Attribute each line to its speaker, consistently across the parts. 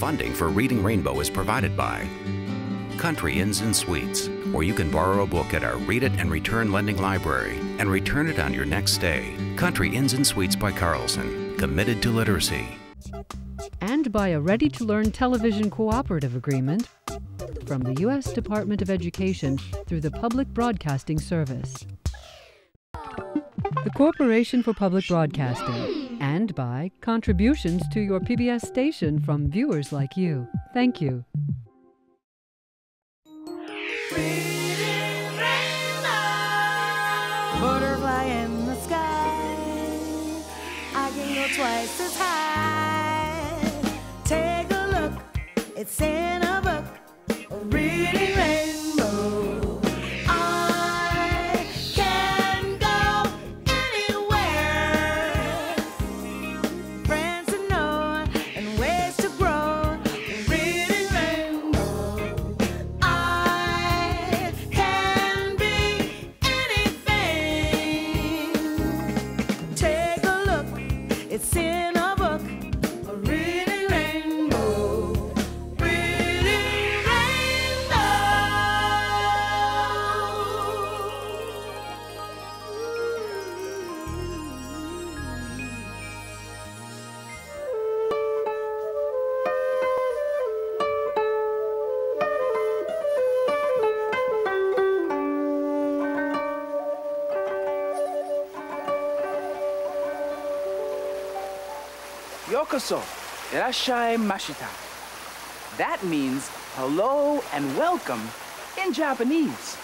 Speaker 1: Funding for Reading Rainbow is provided by Country Inns and Suites, where you can borrow a book at our Read It and Return Lending Library and return it on your next stay. Country Inns and Suites by Carlson, committed to literacy.
Speaker 2: And by a ready to learn television cooperative agreement from the U.S. Department of Education through the Public Broadcasting Service. The Corporation for Public Broadcasting, and by contributions to your PBS station from viewers like you. Thank you.
Speaker 3: Butterfly in the sky. I can go twice as high. Take a look, it's in a book. Reading.
Speaker 4: Yokoso, irashai mashita. That means hello and welcome in Japanese.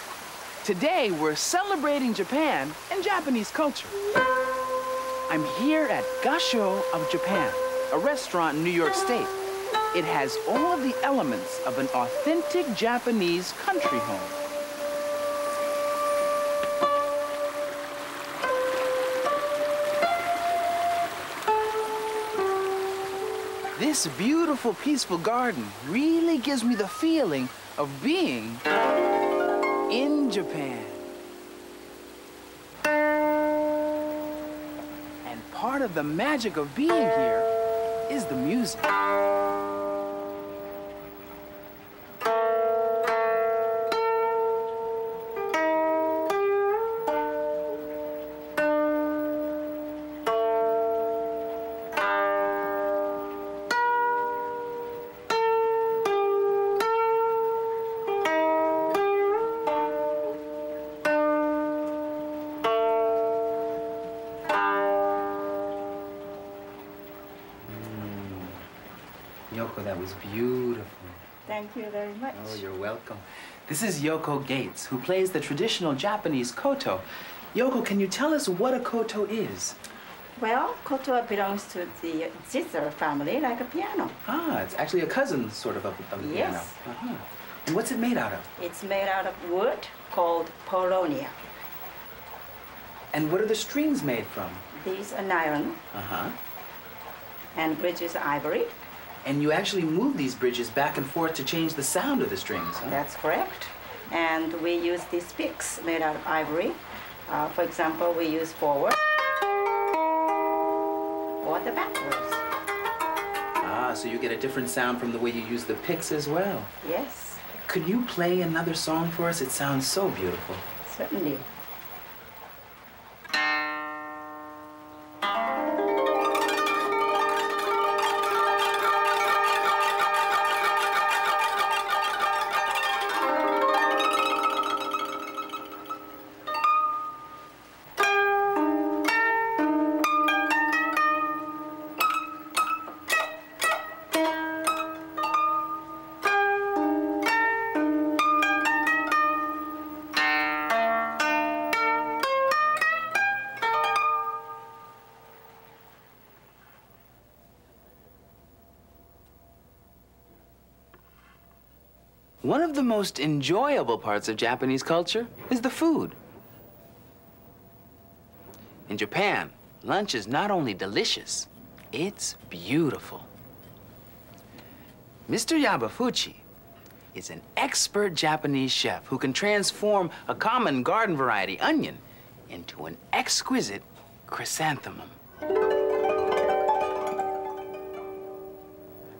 Speaker 4: Today, we're celebrating Japan and Japanese culture. I'm here at Gasho of Japan, a restaurant in New York State. It has all of the elements of an authentic Japanese country home. This beautiful, peaceful garden really gives me the feeling of being in Japan. And part of the magic of being here is the music. Was beautiful.
Speaker 5: Thank you very much.
Speaker 4: Oh, you're welcome. This is Yoko Gates, who plays the traditional Japanese koto. Yoko, can you tell us what a koto is?
Speaker 5: Well, koto belongs to the zither family, like a piano.
Speaker 4: Ah, it's actually a cousin, sort of, of, of the piano.
Speaker 5: Yes.
Speaker 4: Uh-huh. And what's it made out of?
Speaker 5: It's made out of wood called paulownia.
Speaker 4: And what are the strings made from?
Speaker 5: These are nylon
Speaker 4: Uh-huh.
Speaker 5: and bridges ivory.
Speaker 4: And you actually move these bridges back and forth to change the sound of the strings, huh?
Speaker 5: That's correct. And we use these picks made out of ivory. Uh, for example, we use forward or the backwards.
Speaker 4: Ah, so you get a different sound from the way you use the picks as well.
Speaker 5: Yes,
Speaker 4: Could you play another song for us? It sounds so beautiful.
Speaker 5: certainly.
Speaker 4: One of the most enjoyable parts of Japanese culture is the food. In Japan, lunch is not only delicious, it's beautiful. Mr. Yabafuchi is an expert Japanese chef who can transform a common garden variety onion into an exquisite chrysanthemum.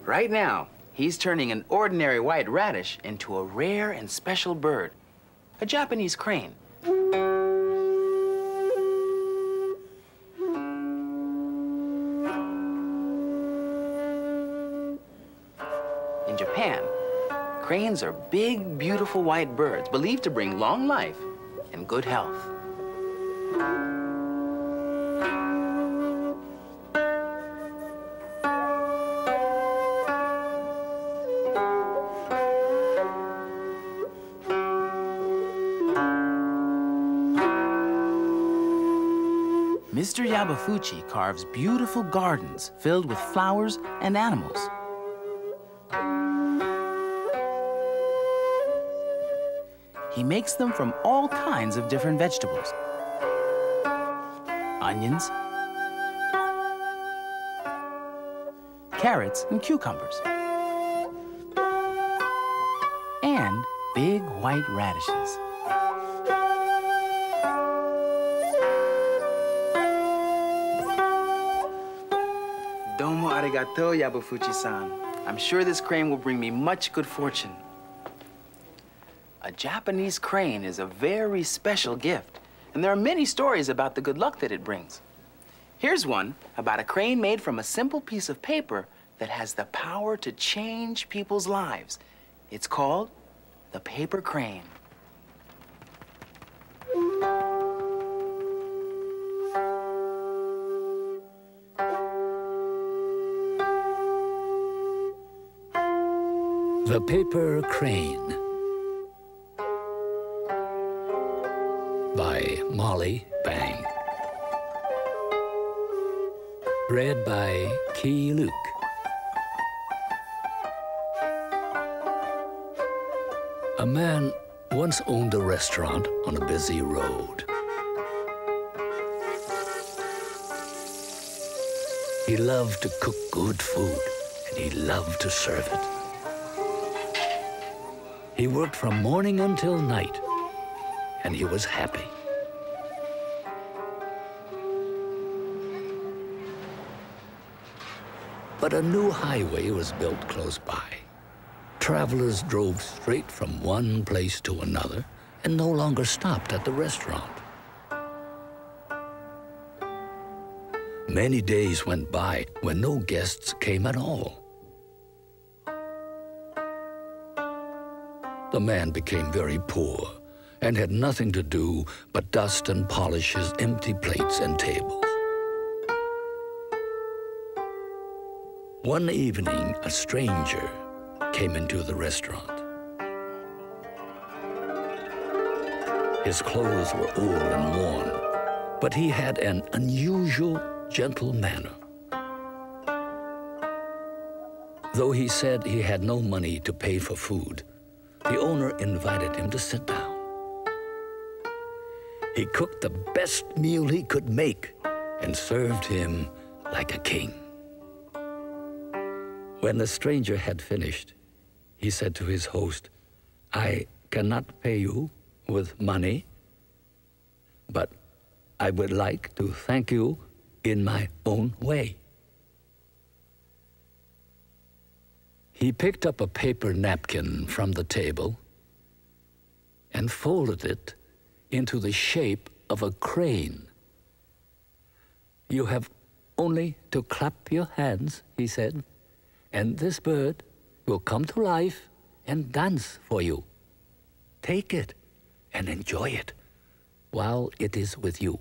Speaker 4: Right now, He's turning an ordinary white radish into a rare and special bird, a Japanese crane. In Japan, cranes are big, beautiful white birds believed to bring long life and good health. Mr. Yabafuchi carves beautiful gardens filled with flowers and animals. He makes them from all kinds of different vegetables. Onions, carrots and cucumbers, and big white radishes. Arigato, Yabufuchi-san. I'm sure this crane will bring me much good fortune. A Japanese crane is a very special gift, and there are many stories about the good luck that it brings. Here's one about a crane made from a simple piece of paper that has the power to change people's lives. It's called the paper crane.
Speaker 6: The Paper Crane by Molly Bang. Read by Keye Luke. A man once owned a restaurant on a busy road. He loved to cook good food, and he loved to serve it. He worked from morning until night, and he was happy. But a new highway was built close by. Travelers drove straight from one place to another and no longer stopped at the restaurant. Many days went by when no guests came at all. The man became very poor and had nothing to do but dust and polish his empty plates and tables. One evening, a stranger came into the restaurant. His clothes were old and worn, but he had an unusual, gentle manner. Though he said he had no money to pay for food, the owner invited him to sit down. He cooked the best meal he could make and served him like a king. When the stranger had finished, he said to his host, I cannot pay you with money, but I would like to thank you in my own way. He picked up a paper napkin from the table and folded it into the shape of a crane. You have only to clap your hands, he said, and this bird will come to life and dance for you. Take it and enjoy it while it is with you.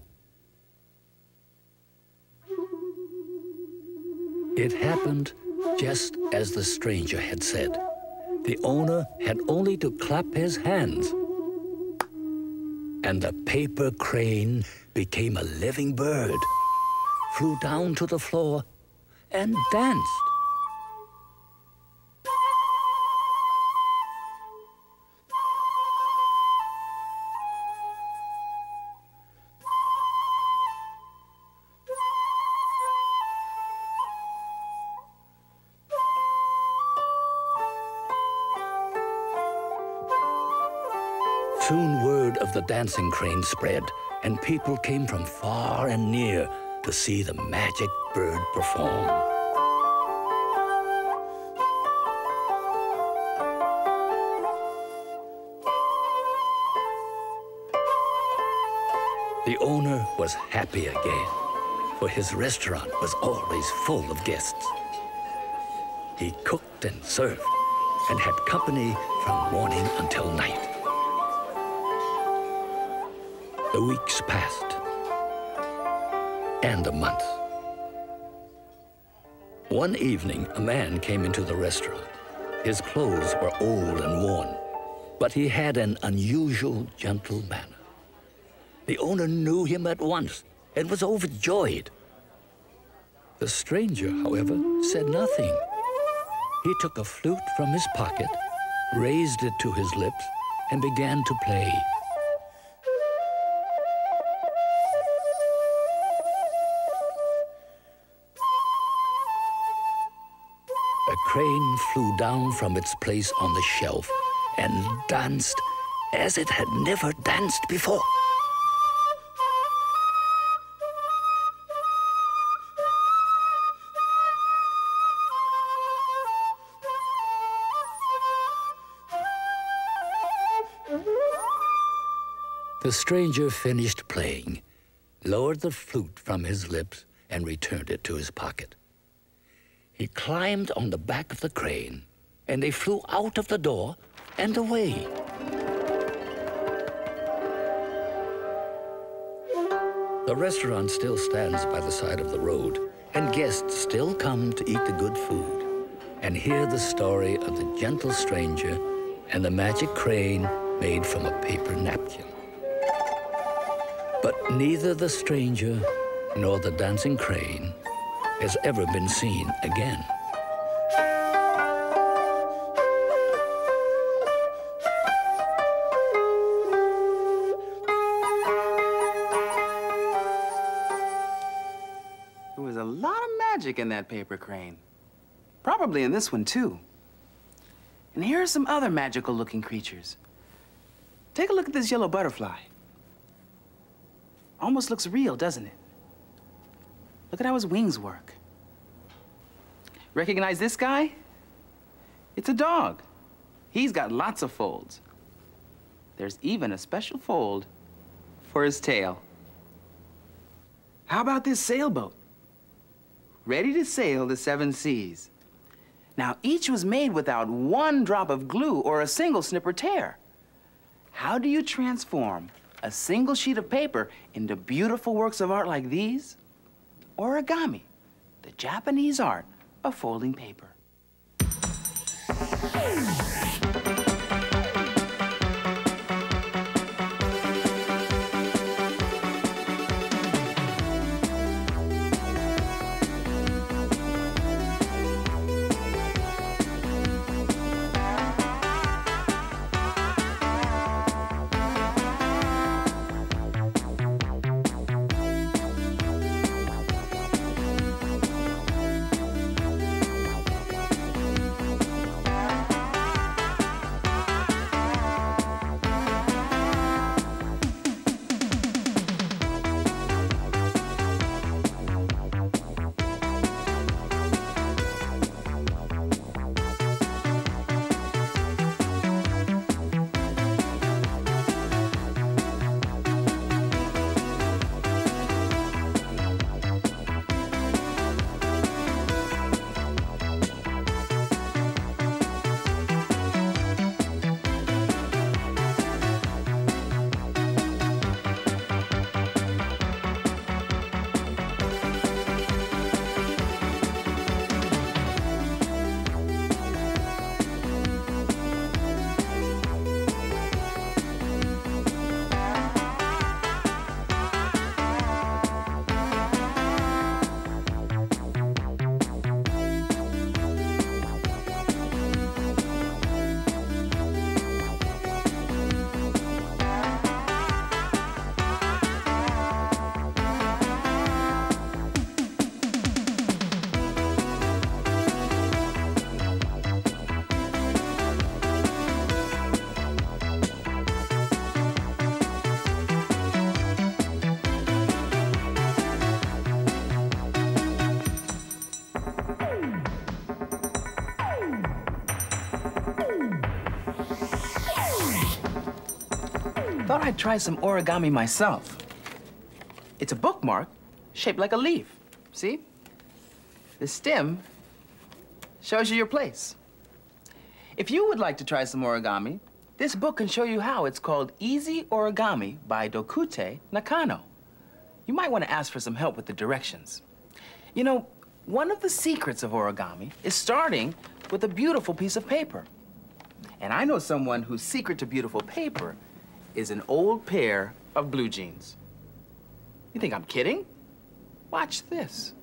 Speaker 6: It happened just as the stranger had said. The owner had only to clap his hands. And the paper crane became a living bird, flew down to the floor, and danced. the dancing crane spread, and people came from far and near to see the magic bird perform. The owner was happy again, for his restaurant was always full of guests. He cooked and served and had company from morning until night. The weeks passed, and the months. One evening, a man came into the restaurant. His clothes were old and worn, but he had an unusual, gentle manner. The owner knew him at once and was overjoyed. The stranger, however, said nothing. He took a flute from his pocket, raised it to his lips, and began to play. Crane flew down from its place on the shelf and danced as it had never danced before. The stranger finished playing, lowered the flute from his lips, and returned it to his pocket. He climbed on the back of the crane, and they flew out of the door and away. The restaurant still stands by the side of the road, and guests still come to eat the good food and hear the story of the gentle stranger and the magic crane made from a paper napkin. But neither the stranger nor the dancing crane has ever been seen again.
Speaker 4: There was a lot of magic in that paper crane. Probably in this one, too. And here are some other magical looking creatures. Take a look at this yellow butterfly. Almost looks real, doesn't it? Look at how his wings work. Recognize this guy? It's a dog. He's got lots of folds. There's even a special fold for his tail. How about this sailboat? Ready to sail the seven seas. Now, each was made without one drop of glue or a single snip or tear. How do you transform a single sheet of paper into beautiful works of art like these? Origami, the Japanese art of folding paper. I'd try some origami myself. It's a bookmark shaped like a leaf. See? The stem shows you your place. If you would like to try some origami, this book can show you how. It's called Easy Origami by Dokuohtei Nakano. You might want to ask for some help with the directions. You know, one of the secrets of origami is starting with a beautiful piece of paper. And I know someone whose secret to beautiful paper is an old pair of blue jeans. You think I'm kidding? Watch this.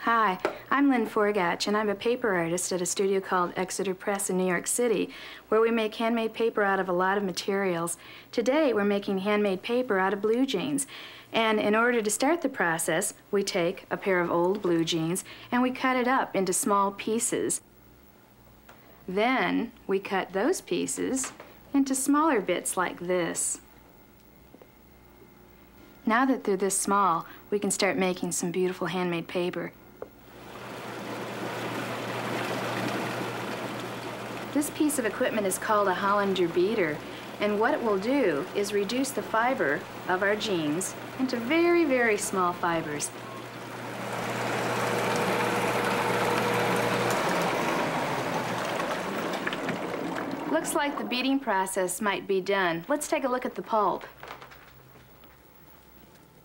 Speaker 7: Hi, I'm Lynn Forgatch, and I'm a paper artist at a studio called Exeter Press in New York City, where we make handmade paper out of a lot of materials. Today, we're making handmade paper out of blue jeans. And in order to start the process, we take a pair of old blue jeans and we cut it up into small pieces. Then we cut those pieces into smaller bits like this. Now that they're this small, we can start making some beautiful handmade paper. This piece of equipment is called a Hollander beater, and what it will do is reduce the fiber of our jeans into very, very small fibers. Looks like the beating process might be done. Let's take a look at the pulp.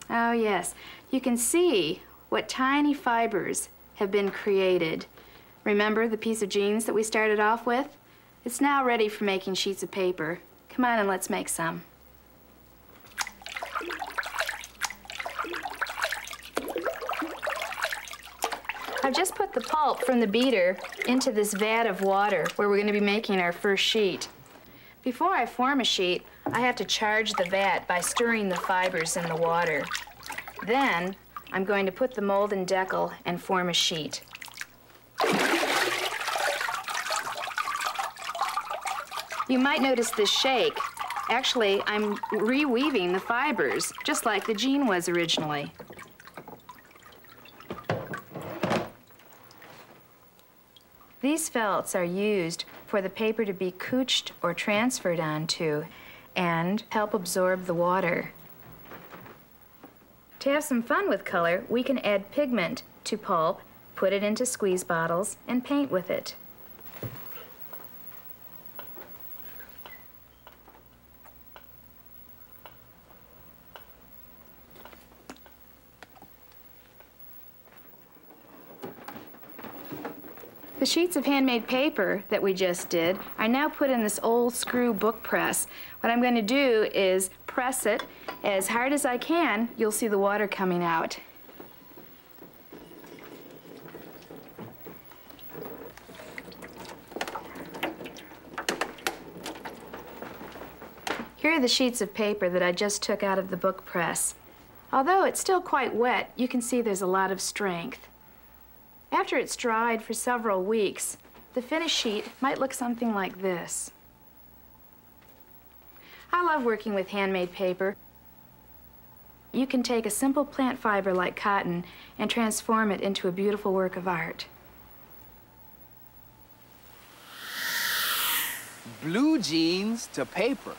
Speaker 7: Oh yes, you can see what tiny fibers have been created. Remember the piece of jeans that we started off with? It's now ready for making sheets of paper. Come on and let's make some. I've just put the pulp from the beater into this vat of water where we're going to be making our first sheet. Before I form a sheet, I have to charge the vat by stirring the fibers in the water. Then, I'm going to put the mold and deckle and form a sheet. You might notice this shake. Actually, I'm reweaving the fibers, just like the jean was originally. These felts are used for the paper to be couched or transferred onto and help absorb the water. To have some fun with color, we can add pigment to pulp, put it into squeeze bottles, and paint with it. The sheets of handmade paper that we just did I now put in this old screw book press. What I'm going to do is press it as hard as I can. You'll see the water coming out. Here are the sheets of paper that I just took out of the book press. Although it's still quite wet, you can see there's a lot of strength. After it's dried for several weeks, the finished sheet might look something like this. I love working with handmade paper. You can take a simple plant fiber like cotton and transform it into a beautiful work of art.
Speaker 4: Blue jeans to paper.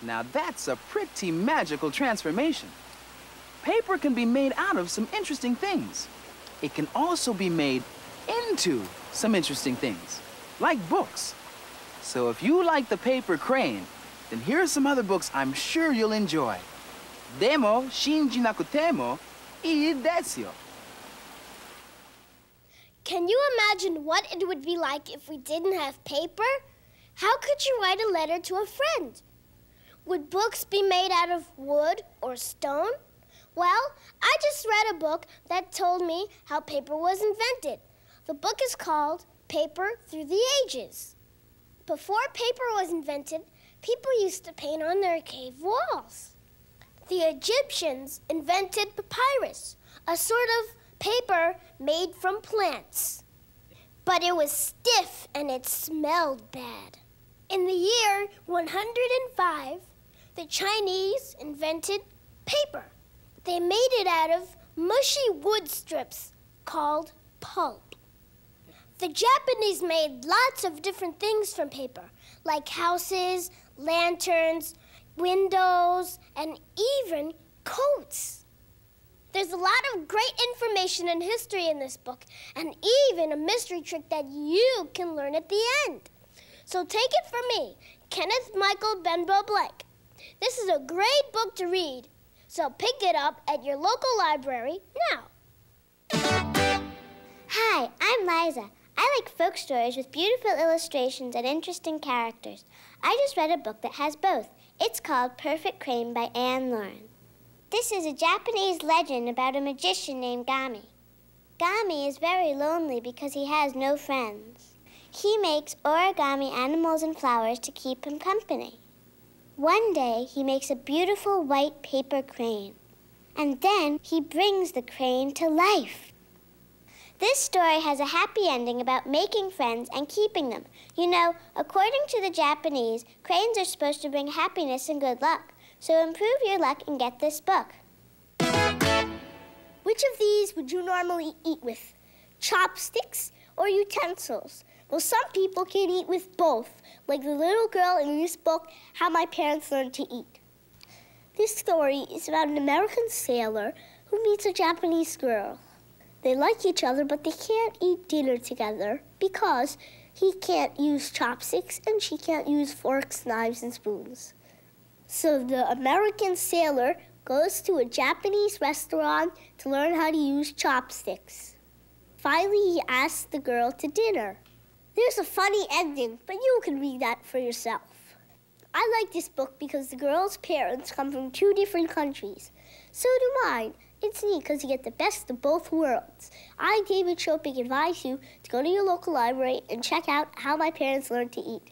Speaker 4: Now that's a pretty magical transformation. Paper can be made out of some interesting things. It can also be made into some interesting things, like books. So if you like the paper crane, then here are some other books I'm sure you'll enjoy. Demo shinji nakutemo.
Speaker 8: Can you imagine what it would be like if we didn't have paper? How could you write a letter to a friend? Would books be made out of wood or stone? Well, I just read a book that told me how paper was invented. The book is called Paper Through the Ages. Before paper was invented, people used to paint on their cave walls. The Egyptians invented papyrus, a sort of paper made from plants. But it was stiff and it smelled bad. In the year 105, the Chinese invented paper. They made it out of mushy wood strips called pulp. The Japanese made lots of different things from paper, like houses, lanterns, windows, and even coats. There's a lot of great information and history in this book, and even a mystery trick that you can learn at the end. So take it from me, Kenneth Michael Benbow Blake. This is a great book to read, so pick it up at your local library now.
Speaker 9: Hi, I'm Liza. I like folk stories with beautiful illustrations and interesting characters. I just read a book that has both. It's called Perfect Crane by Anne Laurin. This is a Japanese legend about a magician named Gami. Gami is very lonely because he has no friends. He makes origami animals and flowers to keep him company. One day, he makes a beautiful white paper crane. And then he brings the crane to life. This story has a happy ending about making friends and keeping them. You know, according to the Japanese, cranes are supposed to bring happiness and good luck. So improve your luck and get this book.
Speaker 8: Which of these would you normally eat with? Chopsticks or utensils? Well, some people can eat with both, like the little girl in this book, How My Parents Learned to Eat. This story is about an American sailor who meets a Japanese girl. They like each other, but they can't eat dinner together because he can't use chopsticks and she can't use forks, knives, and spoons. So the American sailor goes to a Japanese restaurant to learn how to use chopsticks. Finally, he asks the girl to dinner. There's a funny ending, but you can read that for yourself. I like this book because the girl's parents come from two different countries. So do mine. It's neat because you get the best of both worlds. I, David Chopik, advise you to go to your local library and check out How My Parents Learned to Eat.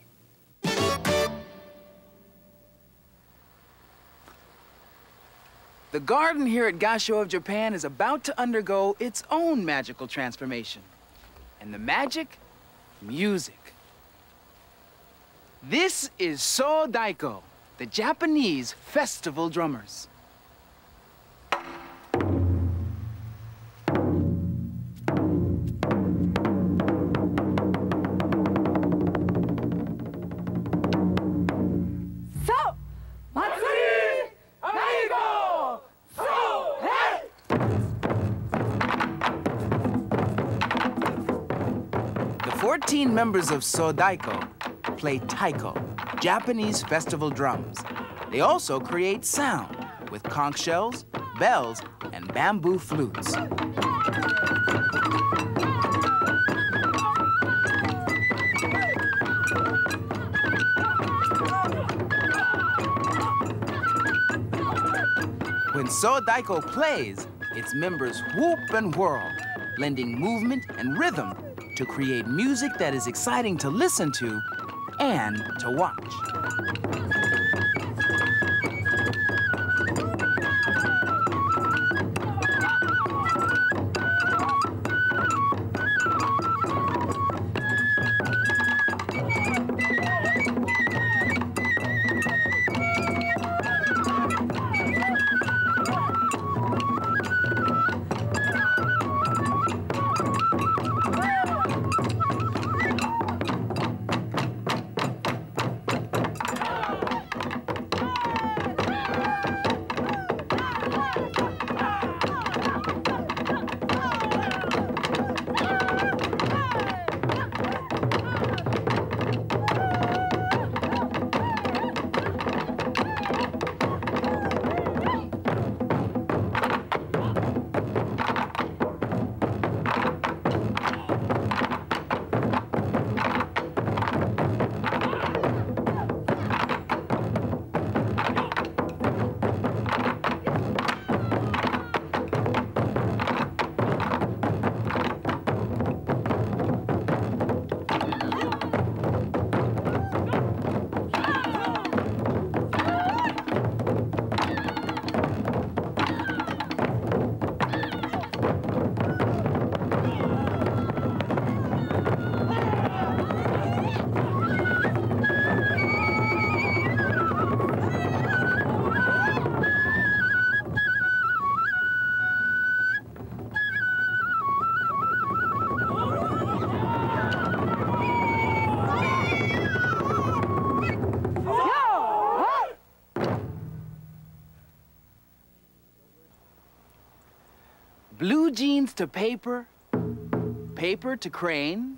Speaker 4: The garden here at Gasho of Japan is about to undergo its own magical transformation. And the magic? Music. This is Soh Daiko, the Japanese festival drummers. 14 members of Soh Daiko play taiko, Japanese festival drums. They also create sound with conch shells, bells, and bamboo flutes. When Soh Daiko plays, its members whoop and whirl, blending movement and rhythm to create music that is exciting to listen to and to watch. jeans to paper, paper to crane,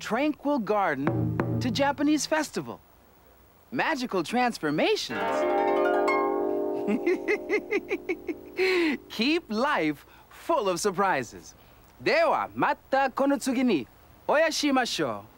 Speaker 4: tranquil garden to Japanese festival. Magical transformations. Keep life full of surprises. ではまたこの次にお会いしましょう。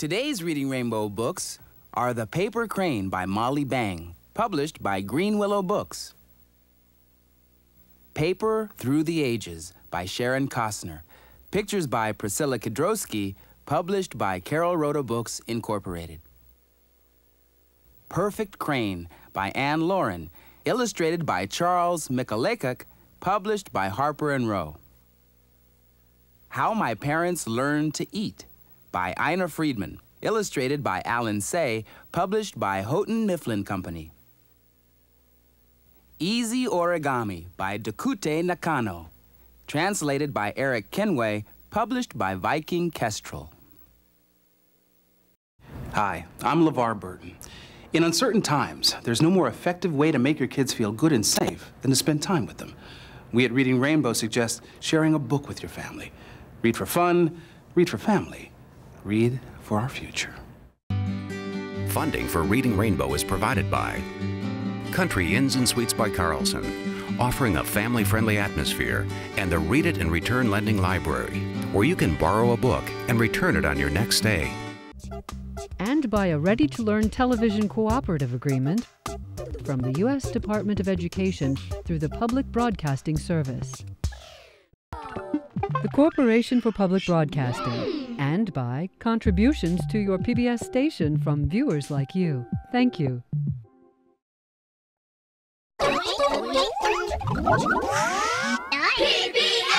Speaker 4: Today's Reading Rainbow books are The Paper Crane by Molly Bang, published by Greenwillow Books. Paper Through the Ages by Sharon Cosner, pictures by Priscilla Kiedrowski, published by Carolrhoda Books, Incorporated. Perfect Crane by Anne Laurin, illustrated by Charles Mikolaycak, published by Harper and Row. How My Parents Learned to Eat by Ina Friedman, illustrated by Allen Say, published by Houghton Mifflin Company. Easy Origami by Dokuohtei Nakano, translated by Eric Kenway, published by Viking Kestrel. Hi, I'm LeVar Burton. In uncertain times, there's no more effective way to make your kids feel good and safe than to spend time with them. We at Reading Rainbow suggest sharing a book with your family. Read for fun, read for family. Read for our future.
Speaker 1: Funding for Reading Rainbow is provided by Country Inns and Suites by Carlson, offering a family friendly atmosphere, and the Read It and Return Lending Library, where you can borrow a book and return it on your next stay.
Speaker 2: And by a ready to learn television cooperative agreement from the U.S. Department of Education through the Public Broadcasting Service. The Corporation for Public Broadcasting, and by contributions to your PBS station from viewers like you. Thank you.
Speaker 3: PBS